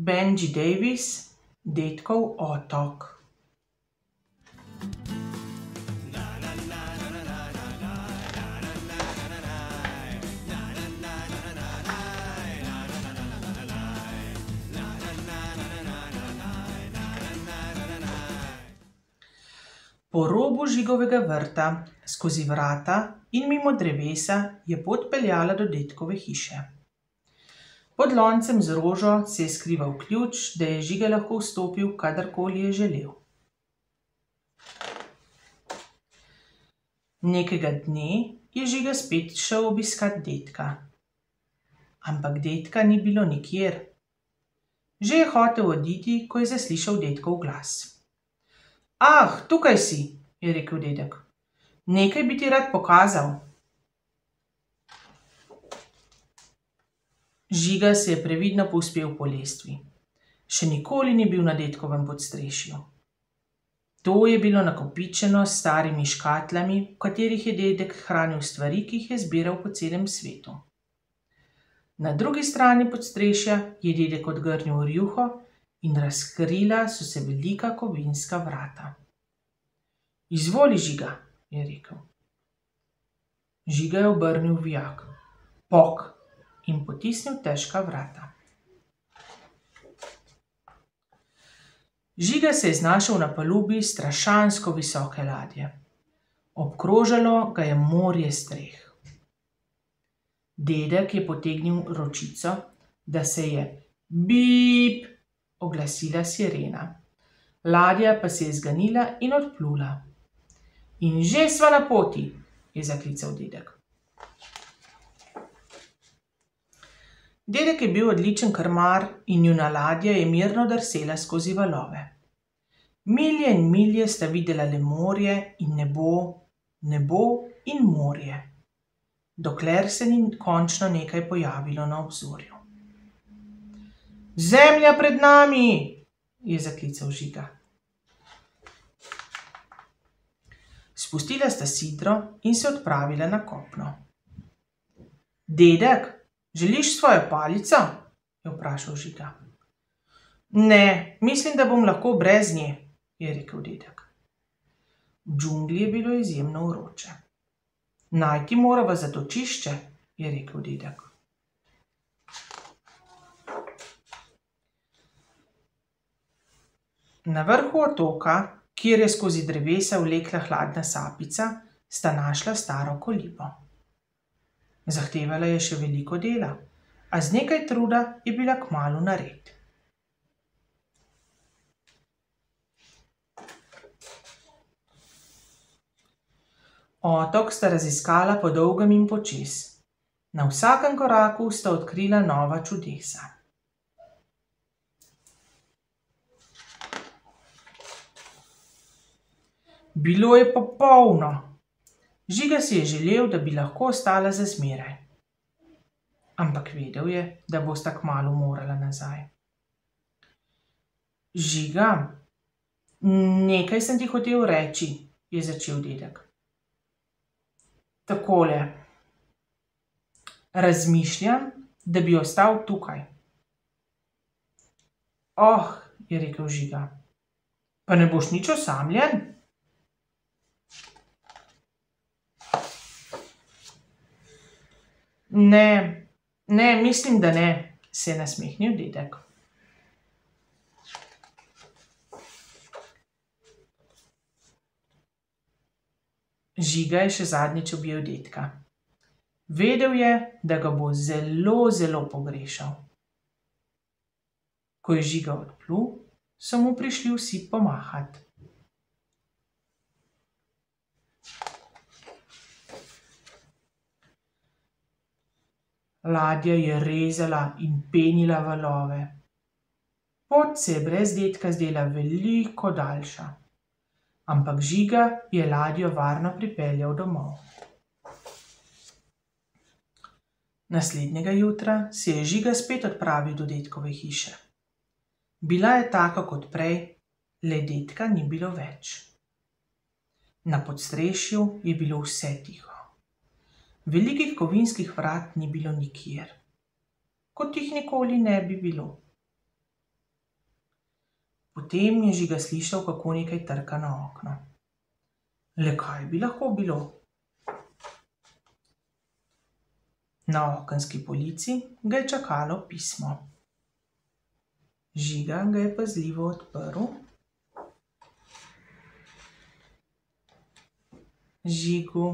Benji Davis, Dedkov otok. Po robu Žigovega vrta, skozi vrata in mimo drevesa je pot peljala do dedkove hiše. Pod loncem z rožo se je skrival ključ, da je Žiga lahko vstopil, kadarkoli je želel. Nekega dne je Žiga spet šel obiskat dedka. Ampak dedka ni bilo nikjer. Že je hotel oditi, ko je zaslišal dedkov glas. Ah, tukaj si, je rekel dedek. Nekaj bi ti rad pokazal. Žiga se je previdno povzpel po lestvi. Še nikoli ni bil na dedkovem podstrešju. To je bilo nakopičeno s starimi škatlami, v katerih je dedek hranil stvari, ki jih je zbiral po celem svetu. Na drugi strani podstrešja je dedek odgrnil rjuho in razkrila so se velika kovinska vrata. Izvoli, Žiga, je rekel. Žiga je obrnil vijak. Pok! In potisnil težka vrata. Žiga se je znašel na palubi strašansko visoke ladje. Obkrožalo ga je morje streh. Dedek je potegnil ročico, da se je bip oglasila sirena. Ladja pa se je zganila in odplula. In že sva na poti, je zaklical dedek. Dedek je bil odličen krmar in njuna ladja je mirno drsela skozi valove. Milje in milje sta videla le morje in nebo, nebo in morje, dokler se ni končno nekaj pojavilo na obzorju. Zemlja pred nami, je zaklical Žiga. Spustila sta sidro in se odpravila na kopno. Dedek, želiš svojo palico? je vprašal Žiga. Ne, mislim, da bom lahko brez nje, je rekel dedek. V džungli je bilo izjemno vroče. Najti morava zatočišče, je rekel dedek. Na vrhu otoka, kjer je skozi drevesa vlekla hladna sapica, sta našla staro kolibo. Zahtevala je še veliko dela, a z nekaj truda je bila kmalu nared. Otok sta raziskala po dolgem in počez. Na vsakem koraku sta odkrila nova čudesa. Bilo je popolno. Žiga si je želel, da bi lahko ostala za zmeraj. Ampak vedel je, da bosta kmalu morala nazaj. Žiga, nekaj sem ti hotel reči, je začel dedek. Takole. Razmišljam, da bi ostal tukaj. Oh, je rekel Žiga. Pa ne boš nič osamljen? Ne, ne, mislim, da ne, se je nasmehnil dedek. Žiga je še zadnjič objel dedka. Vedel je, da ga bo zelo, zelo pogrešal. Ko je Žiga odplul, so mu prišli vsi pomahat. Ladja je rezala in penila valove. Pot se je brez dedka zdela veliko daljša. Ampak Žiga je ladjo varno pripeljal domov. Naslednjega jutra se je Žiga spet odpravil do dedkove hiše. Bila je taka kot prej, le dedka ni bilo več. Na podstrešju je bilo vse tiho. Velikih kovinskih vrat ni bilo nikjer. Kot jih nikoli ne bi bilo. Potem je žiga slišal, kako nekaj trka na okno. Le kaj bi lahko bilo? Na okenski polici ga je čakalo pismo. Žiga ga je pazljivo odprl. Žigu,